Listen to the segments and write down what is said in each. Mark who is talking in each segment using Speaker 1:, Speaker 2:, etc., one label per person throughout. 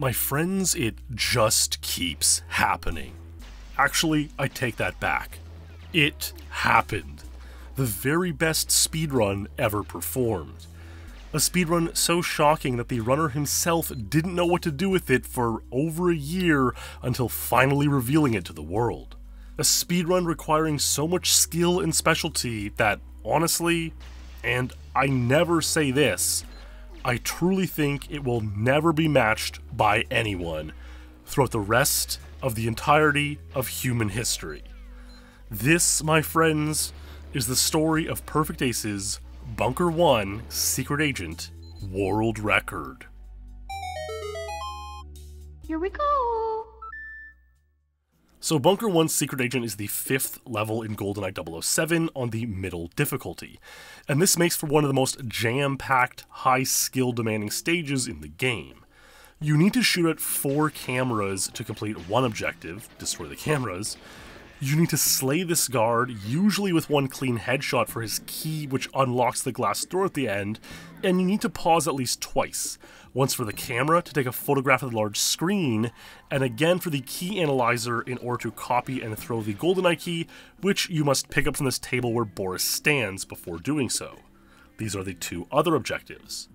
Speaker 1: My friends, it just keeps happening. Actually, I take that back. It happened. The very best speedrun ever performed. A speedrun so shocking that the runner himself didn't know what to do with it for over a year until finally revealing it to the world. A speedrun requiring so much skill and specialty that, honestly, and I never say this, I truly think it will never be matched by anyone throughout the rest of the entirety of human history. This, my friends, is the story of Perfect Ace's Bunker 1 Secret Agent World Record.
Speaker 2: Here we go.
Speaker 1: So, Bunker 1's Secret Agent is the fifth level in GoldenEye 007 on the middle difficulty, and this makes for one of the most jam packed, high skill demanding stages in the game. You need to shoot at four cameras to complete one objective, destroy the cameras. You need to slay this guard, usually with one clean headshot for his key, which unlocks the glass door at the end, and you need to pause at least twice once for the camera to take a photograph of the large screen, and again for the key analyzer in order to copy and throw the GoldenEye key, which you must pick up from this table where Boris stands before doing so. These are the two other objectives.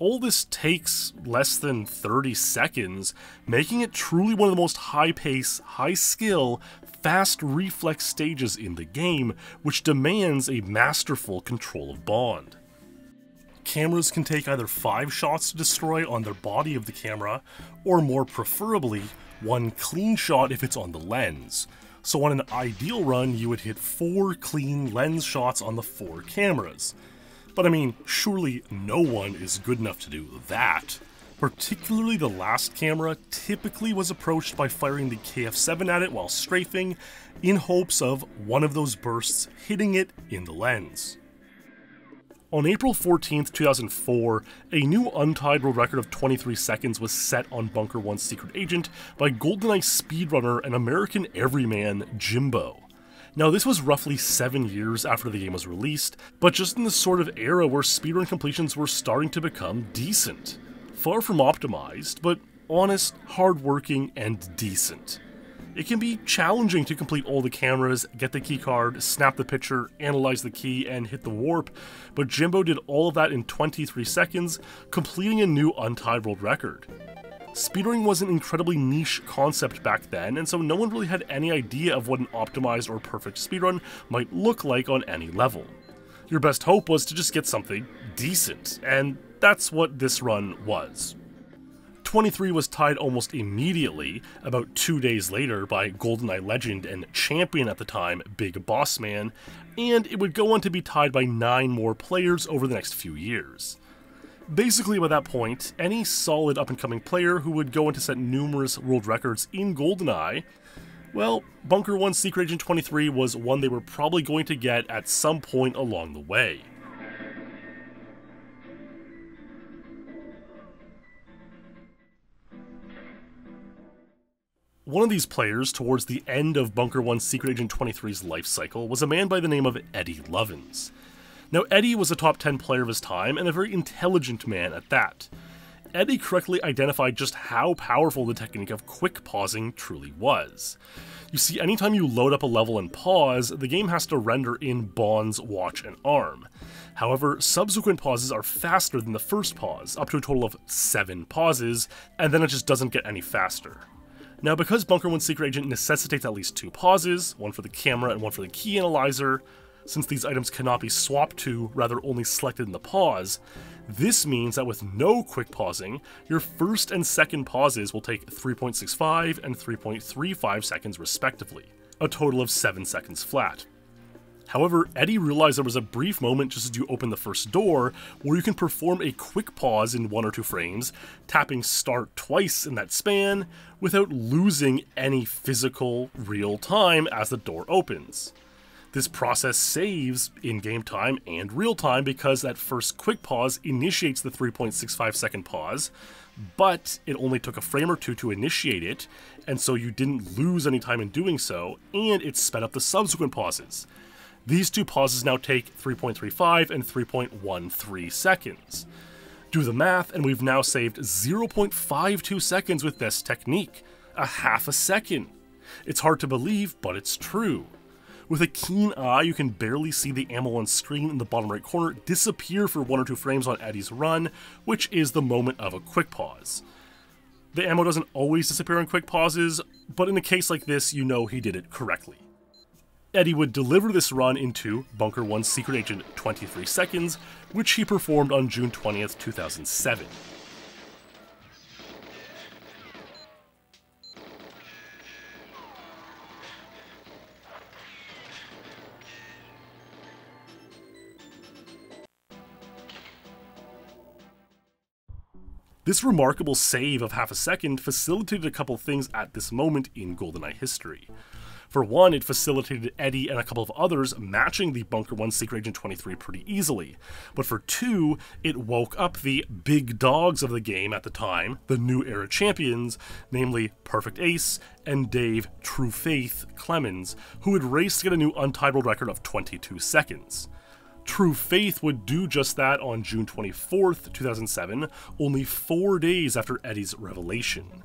Speaker 1: All this takes less than 30 seconds, making it truly one of the most high pace, high skill, fast reflex stages in the game, which demands a masterful control of Bond. Cameras can take either 5 shots to destroy on their body of the camera, or more preferably, one clean shot if it's on the lens. So on an ideal run, you would hit 4 clean lens shots on the 4 cameras. But I mean, surely no one is good enough to do that. Particularly the last camera typically was approached by firing the KF7 at it while strafing, in hopes of one of those bursts hitting it in the lens. On April 14, 2004, a new untied world record of 23 seconds was set on Bunker 1's Secret Agent by GoldenEye speedrunner and American everyman Jimbo. Now, this was roughly seven years after the game was released, but just in the sort of era where speedrun completions were starting to become decent. Far from optimized, but honest, hardworking, and decent. It can be challenging to complete all the cameras, get the keycard, snap the picture, analyze the key, and hit the warp, but Jimbo did all of that in 23 seconds, completing a new untied world record. Speedrunning was an incredibly niche concept back then, and so no one really had any idea of what an optimized or perfect speedrun might look like on any level. Your best hope was to just get something decent, and that's what this run was. 23 was tied almost immediately, about two days later, by GoldenEye legend and champion at the time, Big Boss Man, and it would go on to be tied by nine more players over the next few years. Basically, by that point, any solid up and coming player who would go on to set numerous world records in GoldenEye, well, Bunker 1 Secret Agent 23 was one they were probably going to get at some point along the way. One of these players, towards the end of Bunker 1 Secret Agent 23's life cycle, was a man by the name of Eddie Lovins. Now, Eddie was a top 10 player of his time, and a very intelligent man at that. Eddie correctly identified just how powerful the technique of quick pausing truly was. You see, anytime you load up a level and pause, the game has to render in Bond's watch and arm. However, subsequent pauses are faster than the first pause, up to a total of 7 pauses, and then it just doesn't get any faster. Now, because Bunker 1 Secret Agent necessitates at least two pauses, one for the camera and one for the key analyzer, since these items cannot be swapped to, rather only selected in the pause, this means that with no quick pausing, your first and second pauses will take 3.65 and 3.35 seconds respectively, a total of 7 seconds flat. However, Eddie realized there was a brief moment just as you open the first door where you can perform a quick pause in one or two frames, tapping start twice in that span, without losing any physical real time as the door opens. This process saves in-game time and real time because that first quick pause initiates the 3.65 second pause, but it only took a frame or two to initiate it, and so you didn't lose any time in doing so, and it sped up the subsequent pauses. These two pauses now take 3.35 and 3.13 seconds. Do the math, and we've now saved 0.52 seconds with this technique. A half a second. It's hard to believe, but it's true. With a keen eye, you can barely see the ammo on screen in the bottom right corner disappear for one or two frames on Eddie's run, which is the moment of a quick pause. The ammo doesn't always disappear on quick pauses, but in a case like this, you know he did it correctly. Eddie would deliver this run into Bunker 1's Secret Agent 23 Seconds, which he performed on June 20th, 2007. This remarkable save of half a second facilitated a couple things at this moment in GoldenEye history. For one, it facilitated Eddie and a couple of others matching the Bunker 1 Secret Agent 23 pretty easily. But for two, it woke up the big dogs of the game at the time, the new era champions, namely Perfect Ace and Dave True Faith Clemens, who had raced to get a new untitled record of 22 seconds. True Faith would do just that on June 24th, 2007, only four days after Eddie's revelation.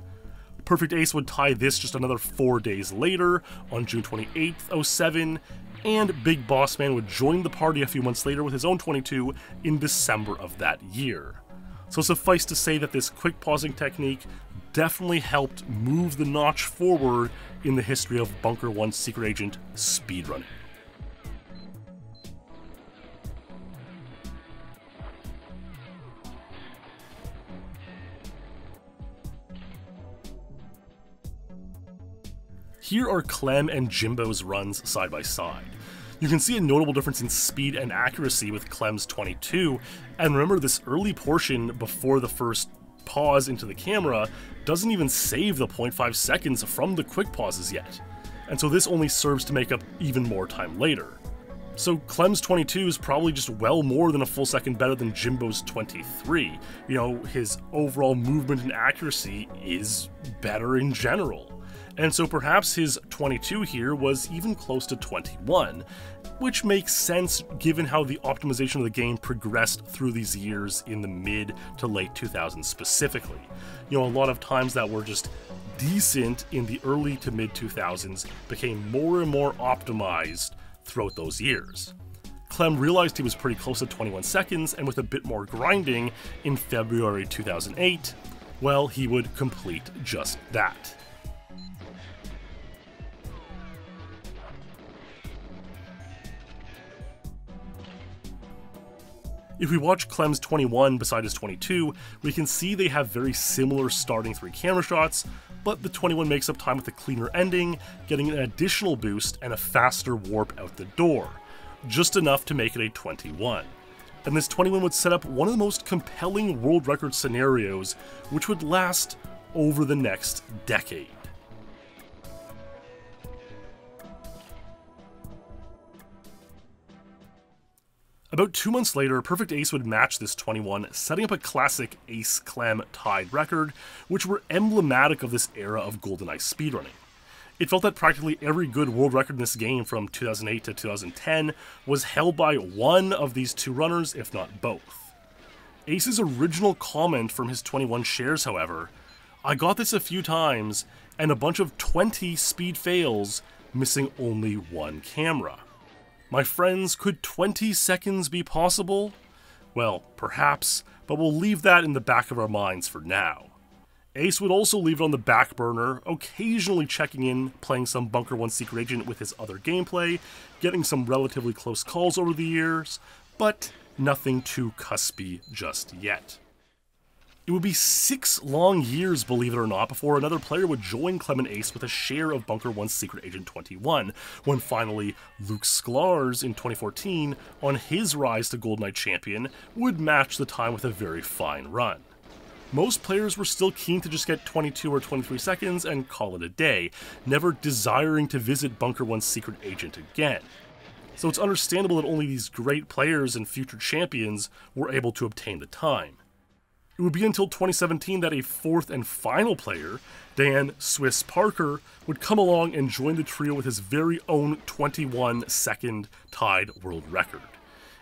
Speaker 1: Perfect Ace would tie this just another four days later, on June 28th, 07, and Big Boss Man would join the party a few months later with his own 22 in December of that year. So suffice to say that this quick pausing technique definitely helped move the notch forward in the history of Bunker 1 Secret Agent speedrunning. Here are Clem and Jimbo's runs side by side. You can see a notable difference in speed and accuracy with Clem's 22, and remember this early portion before the first pause into the camera doesn't even save the 0.5 seconds from the quick pauses yet, and so this only serves to make up even more time later. So Clem's 22 is probably just well more than a full second better than Jimbo's 23. You know, his overall movement and accuracy is better in general and so perhaps his 22 here was even close to 21, which makes sense given how the optimization of the game progressed through these years in the mid to late 2000s specifically. You know, a lot of times that were just decent in the early to mid 2000s became more and more optimized throughout those years. Clem realized he was pretty close to 21 seconds, and with a bit more grinding in February 2008, well, he would complete just that. If we watch Clem's 21 beside his 22, we can see they have very similar starting three camera shots, but the 21 makes up time with a cleaner ending, getting an additional boost and a faster warp out the door, just enough to make it a 21. And this 21 would set up one of the most compelling world record scenarios, which would last over the next decade. About two months later, Perfect Ace would match this 21, setting up a classic Ace Clem tied record, which were emblematic of this era of GoldenEye speedrunning. It felt that practically every good world record in this game from 2008 to 2010 was held by one of these two runners, if not both. Ace's original comment from his 21 shares, however, I got this a few times, and a bunch of 20 speed fails, missing only one camera. My friends, could 20 seconds be possible? Well, perhaps, but we'll leave that in the back of our minds for now. Ace would also leave it on the back burner, occasionally checking in, playing some Bunker 1 Secret Agent with his other gameplay, getting some relatively close calls over the years, but nothing too cuspy just yet. It would be six long years, believe it or not, before another player would join Clement Ace with a share of Bunker 1's Secret Agent 21, when finally Luke Sklarz in 2014, on his rise to GoldenEye champion, would match the time with a very fine run. Most players were still keen to just get 22 or 23 seconds and call it a day, never desiring to visit Bunker 1's Secret Agent again. So it's understandable that only these great players and future champions were able to obtain the time. It would be until 2017 that a fourth and final player, Dan Swiss Parker, would come along and join the trio with his very own 21 second tied world record.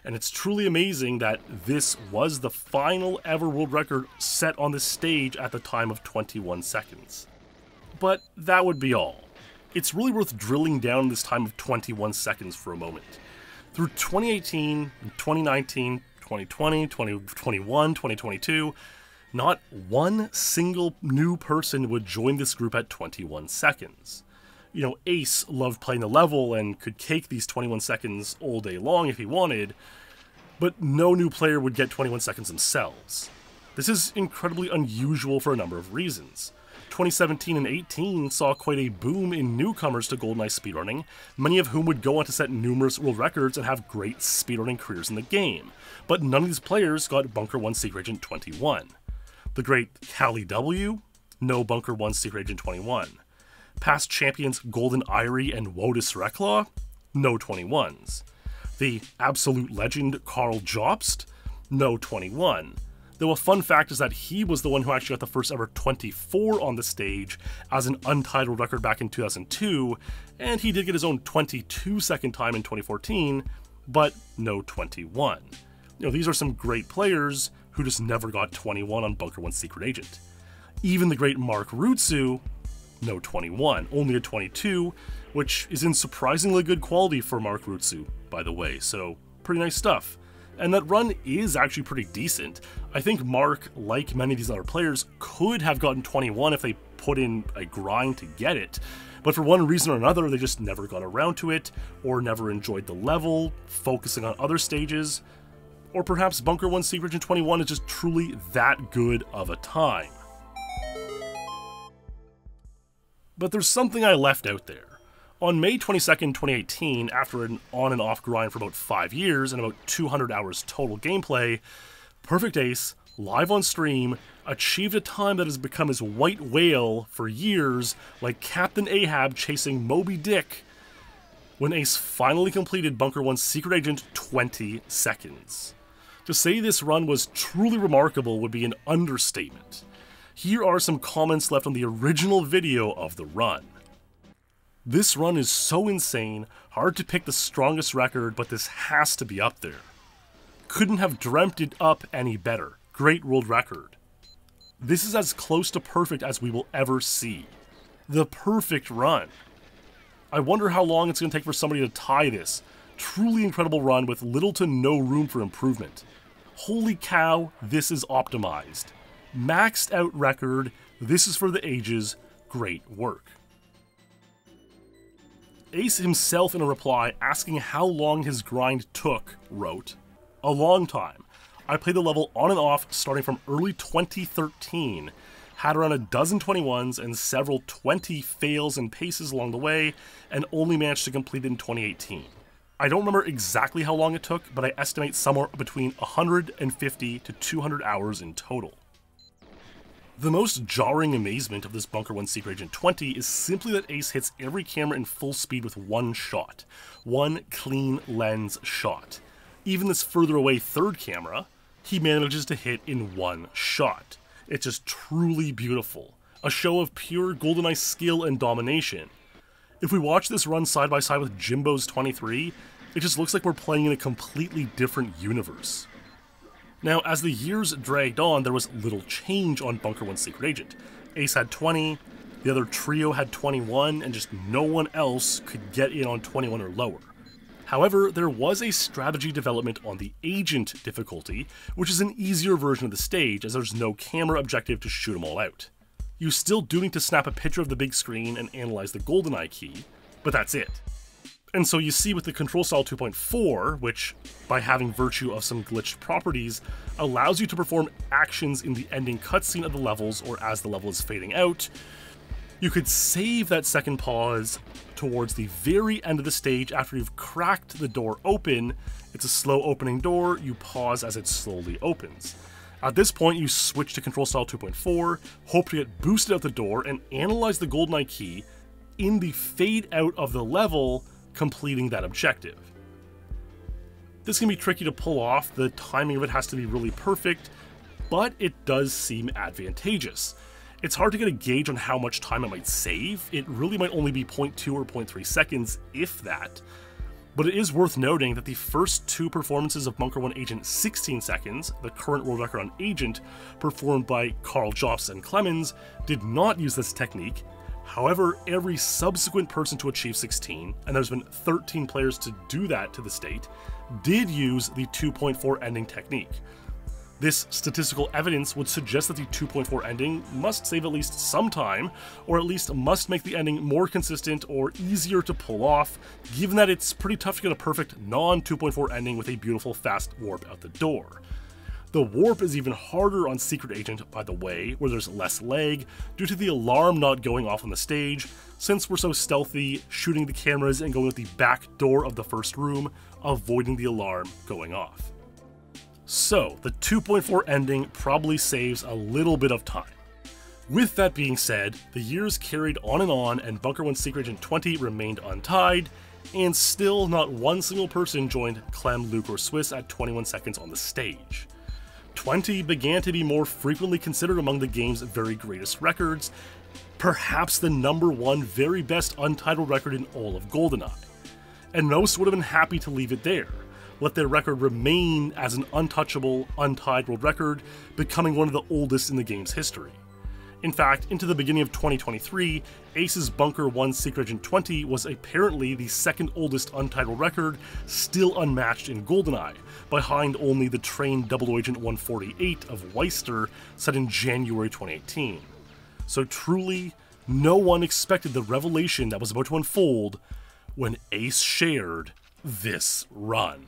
Speaker 1: and it's truly amazing that this was the final ever world record set on this stage at the time of 21 seconds. But that would be all. It's really worth drilling down this time of 21 seconds for a moment. Through 2018, and 2019, 2020, 2021, 2022, not one single new person would join this group at 21 seconds. You know, Ace loved playing the level and could cake these 21 seconds all day long if he wanted, but no new player would get 21 seconds themselves. This is incredibly unusual for a number of reasons. 2017 and 18 saw quite a boom in newcomers to GoldenEye speedrunning, many of whom would go on to set numerous world records and have great speedrunning careers in the game, but none of these players got Bunker 1 Secret Agent 21. The great Cali W, no Bunker 1 Secret Agent 21. Past champions Golden Irie and Wotus Reclaw, no 21s. The absolute legend Karl Jobst, no 21. Though a fun fact is that he was the one who actually got the first ever 24 on the stage as an untitled record back in 2002, and he did get his own 22 second time in 2014, but no 21. You know, these are some great players who just never got 21 on Bunker 1 Secret Agent. Even the great Marc Rutzou, no 21, only a 22, which is in surprisingly good quality for Marc Rutzou, by the way, so pretty nice stuff. And that run is actually pretty decent. I think Mark, like many of these other players, could have gotten 21 if they put in a grind to get it. But for one reason or another, they just never got around to it, or never enjoyed the level, focusing on other stages. Or perhaps Bunker 1 Secret Agent 21 is just truly that good of a time. But there's something I left out there. On May 22nd, 2018, after an on and off grind for about 5 years and about 200 hours total gameplay, Perfect Ace, live on stream, achieved a time that has become his white whale for years, like Captain Ahab chasing Moby Dick, when Ace finally completed Bunker 1's Secret Agent 20 seconds. To say this run was truly remarkable would be an understatement. Here are some comments left on the original video of the run. This run is so insane, hard to pick the strongest record, but this has to be up there. Couldn't have dreamt it up any better. Great world record. This is as close to perfect as we will ever see. The perfect run. I wonder how long it's going to take for somebody to tie this. Truly incredible run with little to no room for improvement. Holy cow, this is optimized. Maxed out record, this is for the ages, great work. Ace himself in a reply asking how long his grind took wrote, A long time. I played the level on and off starting from early 2013, had around a dozen 21s and several 20 fails and paces along the way, and only managed to complete it in 2018. I don't remember exactly how long it took, but I estimate somewhere between 150 to 200 hours in total. The most jarring amazement of this Bunker 1 Secret Agent 20 is simply that Ace hits every camera in full speed with one shot. One clean lens shot. Even this further away third camera, he manages to hit in one shot. It's just truly beautiful. A show of pure GoldenEye skill and domination. If we watch this run side by side with Jimbo's 23, it just looks like we're playing in a completely different universe. Now, as the years dragged on, there was little change on Bunker 1's Secret Agent. Ace had 20, the other trio had 21, and just no one else could get in on 21 or lower. However, there was a strategy development on the Agent difficulty, which is an easier version of the stage as there's no camera objective to shoot them all out. You still do need to snap a picture of the big screen and analyze the GoldenEye key, but that's it. And so you see with the Control Style 2.4, which, by having virtue of some glitched properties, allows you to perform actions in the ending cutscene of the levels or as the level is fading out, you could save that second pause towards the very end of the stage after you've cracked the door open. It's a slow opening door, you pause as it slowly opens. At this point, you switch to Control Style 2.4, hope to get boosted out the door, and analyze the GoldenEye key in the fade out of the level completing that objective. This can be tricky to pull off, the timing of it has to be really perfect, but it does seem advantageous. It's hard to get a gauge on how much time it might save, it really might only be 0.2 or 0.3 seconds, if that. But it is worth noting that the first two performances of Bunker 1 Agent 16 seconds, the current world record on Agent, performed by Karl Jobst and Clemens, did not use this technique. However, every subsequent person to achieve 16, and there's been 13 players to do that to the state, did use the 2.4 ending technique. This statistical evidence would suggest that the 2.4 ending must save at least some time, or at least must make the ending more consistent or easier to pull off, given that it's pretty tough to get a perfect non 2.4 ending with a beautiful fast warp out the door. The warp is even harder on Secret Agent, by the way, where there's less lag, due to the alarm not going off on the stage, since we're so stealthy, shooting the cameras and going with the back door of the first room, avoiding the alarm going off. So, the 2.4 ending probably saves a little bit of time. With that being said, the years carried on and on, and Bunker 1 Secret Agent 20 remained untied, and still not one single person joined Clem, Luke, or Swiss at 21 seconds on the stage. 20 began to be more frequently considered among the game's very greatest records, perhaps the number one very best untitled record in all of GoldenEye. And most would have been happy to leave it there, let their record remain as an untouchable, world record, becoming one of the oldest in the game's history. In fact, into the beginning of 2023, Ace's Bunker 1 Secret Agent 20 was apparently the second oldest untitled record, still unmatched in GoldenEye, behind only the trained Double Agent 148 of Weister, set in January 2018. So truly, no one expected the revelation that was about to unfold when Ace shared this run.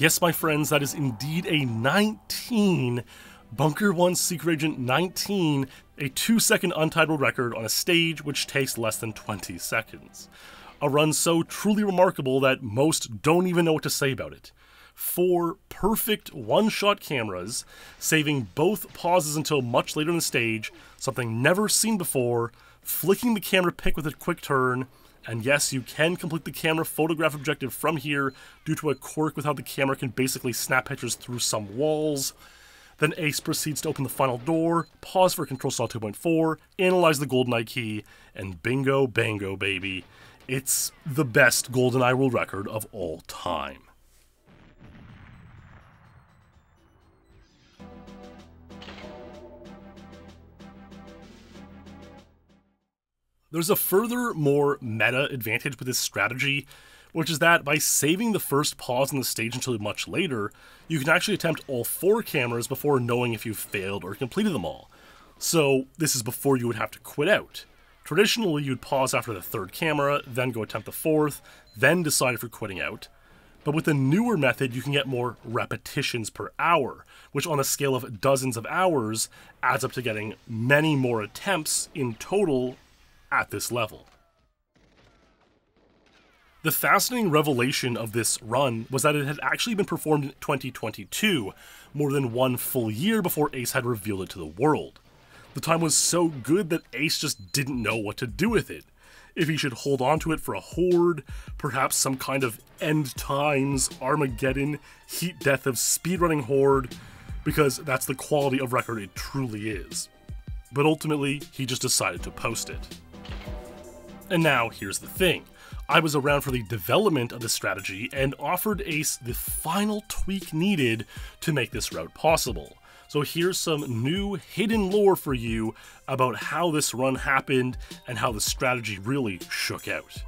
Speaker 1: Yes, my friends, that is indeed a 19 Bunker 1 Secret Agent 19, a 2 second untitled record on a stage which takes less than 20 seconds. A run so truly remarkable that most don't even know what to say about it. Four perfect one shot cameras, saving both pauses until much later in the stage, something never seen before, flicking the camera pick with a quick turn, and yes, you can complete the camera photograph objective from here due to a quirk with how the camera can basically snap pictures through some walls. Then Ace proceeds to open the final door, pause for Control Style 2.4, analyze the GoldenEye key, and bingo bango baby. It's the best GoldenEye world record of all time. There's a further, more meta advantage with this strategy, which is that by saving the first pause on the stage until much later, you can actually attempt all four cameras before knowing if you've failed or completed them all. So, this is before you would have to quit out. Traditionally, you'd pause after the third camera, then go attempt the fourth, then decide if you're quitting out. But with the newer method, you can get more repetitions per hour, which on a scale of dozens of hours adds up to getting many more attempts in total at this level. The fascinating revelation of this run was that it had actually been performed in 2022, more than one full year before Ace had revealed it to the world. The time was so good that Ace just didn't know what to do with it. If he should hold on to it for a horde, perhaps some kind of end times, Armageddon, heat death of speedrunning horde, because that's the quality of record it truly is. But ultimately, he just decided to post it. And now, here's the thing. I was around for the development of the strategy and offered Ace the final tweak needed to make this route possible. So here's some new hidden lore for you about how this run happened and how the strategy really shook out.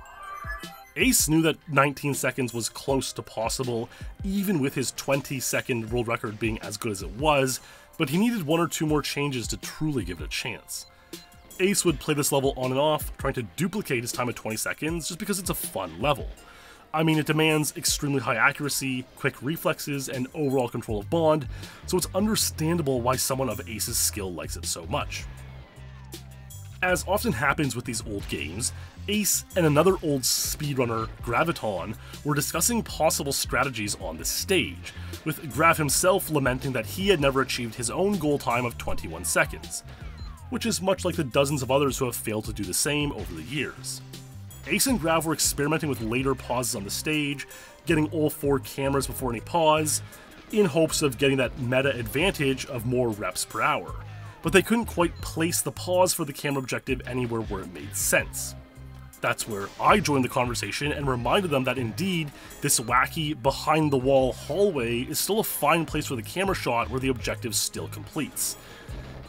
Speaker 1: Ace knew that 19 seconds was close to possible, even with his 20 second world record being as good as it was, but he needed one or two more changes to truly give it a chance. Ace would play this level on and off, trying to duplicate his time of 20 seconds just because it's a fun level. I mean, it demands extremely high accuracy, quick reflexes, and overall control of Bond, so it's understandable why someone of Ace's skill likes it so much. As often happens with these old games, Ace and another old speedrunner, Graviton, were discussing possible strategies on the stage, with Grav himself lamenting that he had never achieved his own goal time of 21 seconds, which is much like the dozens of others who have failed to do the same over the years. Ace and Grav were experimenting with later pauses on the stage, getting all four cameras before any pause, in hopes of getting that meta advantage of more reps per hour but they couldn't quite place the pause for the camera objective anywhere where it made sense. That's where I joined the conversation and reminded them that indeed, this wacky, behind the wall hallway is still a fine place for the camera shot where the objective still completes.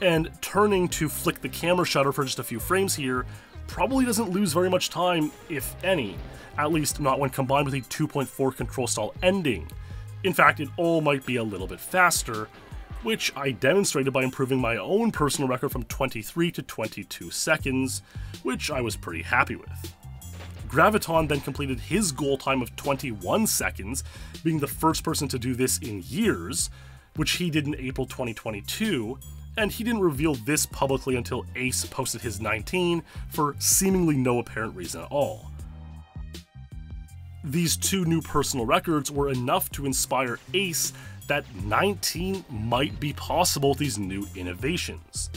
Speaker 1: And turning to flick the camera shutter for just a few frames here probably doesn't lose very much time, if any, at least not when combined with a 2.4 control style ending. In fact, it all might be a little bit faster, which I demonstrated by improving my own personal record from 23 to 22 seconds, which I was pretty happy with. Graviton then completed his goal time of 21 seconds, being the first person to do this in years, which he did in April 2022, and he didn't reveal this publicly until Ace posted his 19 for seemingly no apparent reason at all. These two new personal records were enough to inspire Ace that 19 might be possible with these new innovations.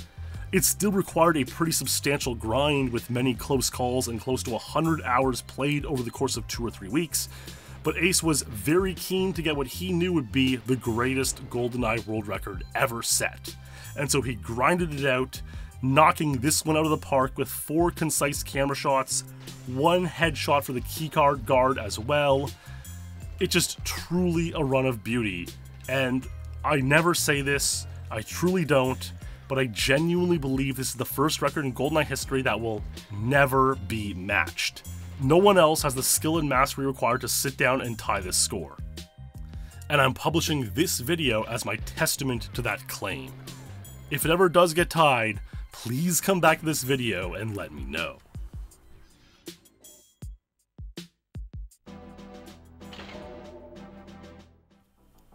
Speaker 1: It still required a pretty substantial grind with many close calls and close to 100 hours played over the course of two or three weeks, but Ace was very keen to get what he knew would be the greatest GoldenEye world record ever set. And so he grinded it out, knocking this one out of the park with four concise camera shots, one headshot for the keycard guard as well. It's just truly a run of beauty and I never say this, I truly don't, but I genuinely believe this is the first record in GoldenEye history that will never be matched. No one else has the skill and mastery required to sit down and tie this score. And I'm publishing this video as my testament to that claim. If it ever does get tied, please come back to this video and let me know.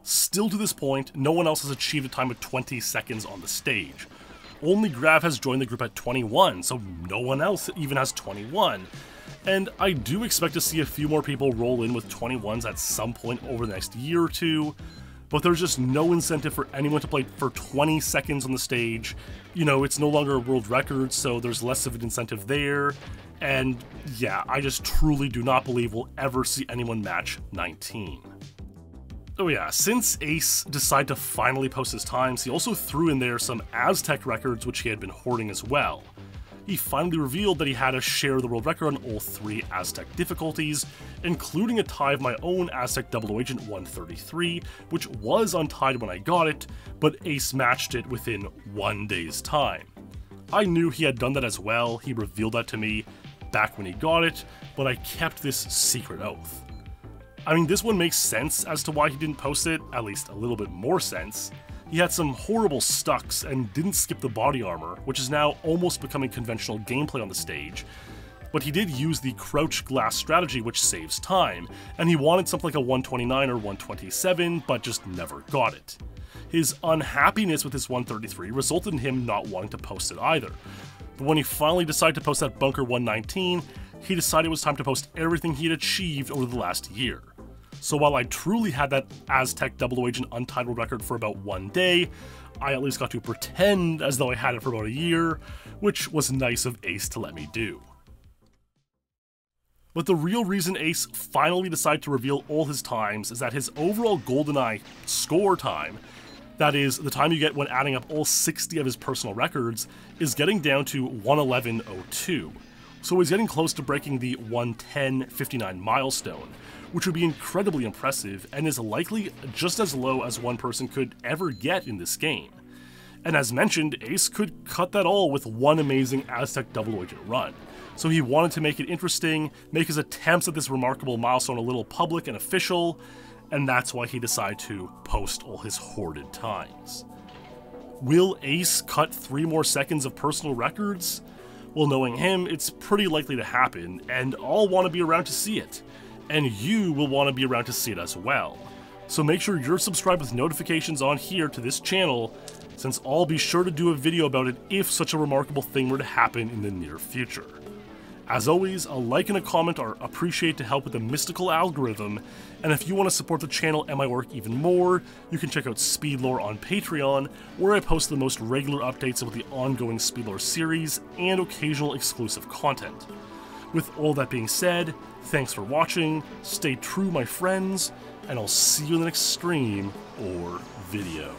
Speaker 1: Still to this point, no one else has achieved a time of 20 seconds on the stage. Only Grav has joined the group at 21, so no one else even has 21. And I do expect to see a few more people roll in with 21s at some point over the next year or two, but there's just no incentive for anyone to play for 20 seconds on the stage. You know, it's no longer a world record, so there's less of an incentive there. And yeah, I just truly do not believe we'll ever see anyone match 19. Oh yeah, since Ace decided to finally post his times, he also threw in there some Aztec records which he had been hoarding as well. He finally revealed that he had a share the world record on all three Aztec difficulties, including a tie of my own Aztec Double Agent 133, which was untied when I got it, but Ace matched it within one day's time. I knew he had done that as well, he revealed that to me back when he got it, but I kept this secret oath. I mean, this one makes sense as to why he didn't post it, at least a little bit more sense. He had some horrible stucks and didn't skip the body armor, which is now almost becoming conventional gameplay on the stage. But he did use the crouch glass strategy, which saves time, and he wanted something like a 129 or 127, but just never got it. His unhappiness with his 133 resulted in him not wanting to post it either. But when he finally decided to post that Bunker 119, he decided it was time to post everything he had achieved over the last year. So while I truly had that Aztec Double Agent Untitled record for about one day, I at least got to pretend as though I had it for about a year, which was nice of Ace to let me do. But the real reason Ace finally decided to reveal all his times is that his overall GoldenEye score time, that is, the time you get when adding up all 60 of his personal records, is getting down to 111.02. So he's getting close to breaking the 110.59 milestone, which would be incredibly impressive and is likely just as low as one person could ever get in this game. And as mentioned, Ace could cut that all with one amazing Aztec double agent run. So he wanted to make it interesting, make his attempts at this remarkable milestone a little public and official, and that's why he decided to post all his hoarded times. Will Ace cut three more seconds of personal records? Well, knowing him, it's pretty likely to happen, and I'll want to be around to see it and you will want to be around to see it as well. So make sure you're subscribed with notifications on here to this channel since I'll be sure to do a video about it if such a remarkable thing were to happen in the near future. As always, a like and a comment are appreciated to help with the mystical algorithm, and if you want to support the channel and my work even more, you can check out Speedlore on Patreon, where I post the most regular updates about the ongoing Speedlore series and occasional exclusive content. With all that being said, thanks for watching, stay true my friends, and I'll see you in the next stream or video.